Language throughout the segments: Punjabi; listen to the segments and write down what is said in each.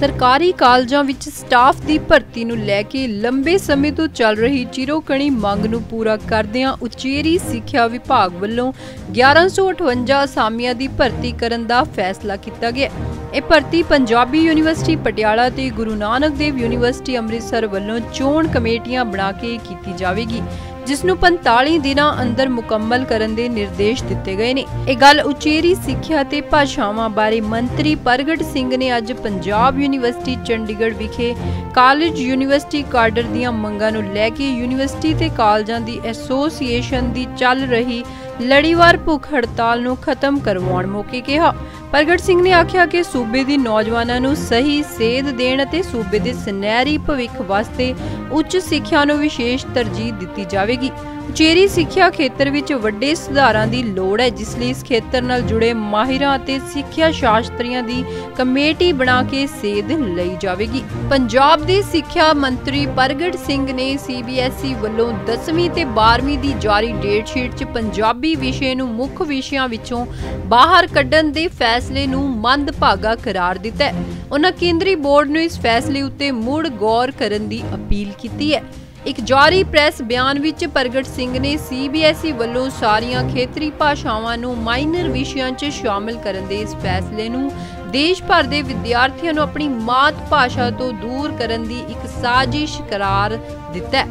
ਸਰਕਾਰੀ ਕਾਲਜਾਂ ਵਿੱਚ ਸਟਾਫ ਦੀ ਭਰਤੀ ਨੂੰ ਲੈ ਕੇ ਲੰਬੇ ਸਮੇਂ ਤੋਂ ਚੱਲ ਰਹੀ ਚਿਰੋਕਣੀ ਮੰਗ ਨੂੰ ਪੂਰਾ ਕਰਦਿਆਂ ਉਚੇਰੀ ਸਿੱਖਿਆ ਵਿਭਾਗ ਵੱਲੋਂ 1158 ਅਸਾਮੀਆਂ ਦੀ ਭਰਤੀ ਕਰਨ ਦਾ ਫੈਸਲਾ ਕੀਤਾ ਗਿਆ। ਇਹ ਭਰਤੀ ਪੰਜਾਬੀ ਯੂਨੀਵਰਸਿਟੀ ਪਟਿਆਲਾ ਤੇ ਗੁਰੂ ਨਾਨਕ ਦੇਵ ਯੂਨੀਵਰਸਿਟੀ ਅੰਮ੍ਰਿਤਸਰ ਵੱਲੋਂ ਚੋਣ ਕਮੇਟੀਆਂ ਬਣਾ ਕੇ ਕੀਤੀ ਜਾਵੇਗੀ। ਜਿਸ ਨੂੰ 45 ਦਿਨਾਂ ਅੰਦਰ ਮੁਕੰਮਲ ਕਰਨ ਦੇ ਨਿਰਦੇਸ਼ ਦਿੱਤੇ ਗਏ ਨੇ। ਇਹ ਗੱਲ ਉਚੇਰੀ ਸਿੱਖਿਆ ਤੇ ਭਾਸ਼ਾਵਾਂ ਬਾਰੇ ਮੰਤਰੀ ਪ੍ਰਗਟ ਸਿੰਘ ਨੇ ਅੱਜ ਪੰਜਾਬ ਯੂਨੀਵਰਸਿਟੀ, ਚੰਡੀਗੜ੍ਹ ਵਿਖੇ ਕਾਲਜ ਯੂਨੀਵਰਸਿਟੀ ਕਾਡਰ ਦੀਆਂ ਮੰਗਾਂ ਨੂੰ ਲੈ ਕੇ ਯੂਨੀਵਰਸਿਟੀ ਤੇ ਕਾਲਜਾਂ ਦੀ ਐਸੋਸੀਏਸ਼ਨ ਦੀ ਚੱਲ ਰਹੀ ਲੜੀਵਾਰ ਭੁੱਖ ਹੜਤਾਲ ਨੂੰ ਖਤਮ ਕਰਵਾਉਣ ਮੌਕੇ ਕਿਹਾ। ਪ੍ਰਗਟ ਸਿੰਘ ਨੇ ਆਖਿਆ ਕਿ ਸੂਬੇ ਦੀ ਨੌਜਵਾਨਾਂ ਨੂੰ ਸਹੀ ਸੇਧ ਦੇਣ ਅਤੇ ਸੂਬੇ ਦੇ ਸੁਨਹਿਰੀ ਭਵਿੱਖ ਵਾਸਤੇ ਉੱਚ ਸਿੱਖਿਆ ਨੂੰ ਵਿਸ਼ੇਸ਼ ਤਰਜੀਹ ਦਿੱਤੀ ਜਾਵੇਗੀ। ਉਚੇਰੀ ਸਿੱਖਿਆ ਖੇਤਰ ਵਿੱਚ ਵੱਡੇ ਸੁਧਾਰਾਂ ਦੀ ਲੋੜ ਹੈ, ਜਿਸ ਲਈ ਇਸ ਖੇਤਰ ਨਾਲ ਜੁੜੇ ਮਾਹਿਰਾਂ ਅਤੇ ਸਿੱਖਿਆ ਸ਼ਾਸਤਰੀਆਂ ਦੀ ਕਮੇਟੀ ਬਣਾ ਕੇ ਸੇਧ ਲਈ ਜਾਵੇਗੀ। ਪੰਜਾਬ ਦੇ ਸਿੱਖਿਆ ਮੰਤਰੀ ਪ੍ਰਗਟ ਸਿੰਘ ਨੇ ਸੀਬੀਐਸਈ ਵੱਲੋਂ 10ਵੀਂ ਤੇ 12ਵੀਂ ਦੀ ਜਾਰੀ ਡੇਟ ਸ਼ੀਟ 'ਚ ਪੰਜਾਬੀ ਵਿਸ਼ੇ ਨੂੰ ਮੁੱਖ ਵਿਸ਼ਿਆਂ ਵਿੱਚੋਂ ਬਾਹਰ ਕੱਢਣ ਦੇ ਫੈਸਲੇ ਨੂੰ ਮੰਦਭਾਗਾ ਕਰਾਰ ਦਿੱਤਾ ਹੈ। ਉਹਨਾਂ ਕੇਂਦਰੀ ਬੋਰਡ ਨੂੰ ਇਸ ਫੈਸਲੇ ਉੱਤੇ ਮੁੜ ਗੌਰ ਕਰਨ ਦੀ ਅਪੀਲ ਕੀਤੀ ਹੈ। ਇੱਕ ਜਾਰੀ ਪ੍ਰੈਸ ਬਿਆਨ ਵਿੱਚ ਪ੍ਰਗਟ ਸਿੰਘ ਨੇ ਸੀਬੀਐਸਈ ਵੱਲੋਂ ਸਾਰੀਆਂ ਖੇਤਰੀ ਭਾਸ਼ਾਵਾਂ ਨੂੰ ਮਾਈਨਰ ਵਿਸ਼ਿਆਂ 'ਚ ਸ਼ਾਮਲ ਕਰਨ ਦੇ ਇਸ ਫੈਸਲੇ ਨੂੰ ਦੇਸ਼ ਭਰ ਦੇ ਵਿਦਿਆਰਥੀਆਂ ਨੂੰ ਆਪਣੀ ਮਾਤ ਭਾਸ਼ਾ ਤੋਂ ਦੂਰ ਕਰਨ ਦੀ ਇੱਕ ਸਾਜ਼ਿਸ਼ ਕਰਾਰ ਦਿੱਤਾ ਹੈ।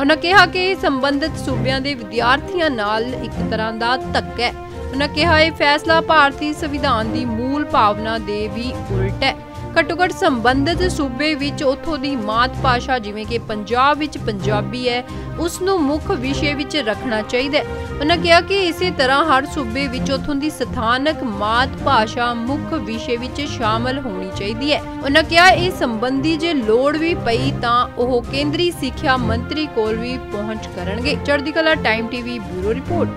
ਉਹਨਾਂ ਕਿਹਾ ਕਿ ਇਹ ਸੰਬੰਧਿਤ ਸੂਬਿਆਂ ਦੇ ਵਿਦਿਆਰਥੀਆਂ ਨਾਲ ਇੱਕ ਤਰ੍ਹਾਂ ਦਾ ਧੱਕਾ ਹੈ। ਉਹਨਾਂ ਕਿਹਾ, ਇਹ ਫੈਸਲਾ ਭਾਰਤੀ ਸੰਵਿਧਾਨ ਦੀ ਭਾਵਨਾ ਦੇ ਵੀ ਉਲਟ ਹੈ। ਘੱਟੋ ਘੱਟ ਸੰਬੰਧਿਤ ਸੂਬੇ ਵਿੱਚ ਉਥੋਂ ਦੀ ਮਾਤ ਭਾਸ਼ਾ ਜਿਵੇਂ ਕਿ ਪੰਜਾਬ ਵਿੱਚ ਪੰਜਾਬੀ ਹੈ, ਉਸ ਨੂੰ ਮੁੱਖ ਵਿਸ਼ੇ ਵਿੱਚ ਰੱਖਣਾ ਚਾਹੀਦਾ ਹੈ। ਉਹਨਾਂ ਕਿਹਾ ਕਿ ਇਸੇ ਤਰ੍ਹਾਂ ਹਰ ਸੂਬੇ ਵਿੱਚ ਉਥੋਂ ਦੀ ਸਥਾਨਕ ਮਾਤ ਭਾਸ਼ਾ ਮੁੱਖ ਵਿਸ਼ੇ ਵਿੱਚ ਸ਼ਾਮਲ ਹੋਣੀ ਚਾਹੀਦੀ ਹੈ। ਉਹਨਾਂ ਕਿਹਾ ਇਹ ਸੰਬੰਧੀ ਜੇ ਲੋੜ ਵੀ ਪਈ ਤਾਂ ਉਹ ਕੇਂਦਰੀ ਸਿੱਖਿਆ ਮੰਤਰੀ ਕੋਲ ਵੀ ਪਹੁੰਚ ਕਰਨਗੇ। ਚੜ੍ਹਦੀ ਕਲਾ ਟਾਈਮ ਟੀਵੀ ਬਿਊਰੋ ਰਿਪੋਰਟ।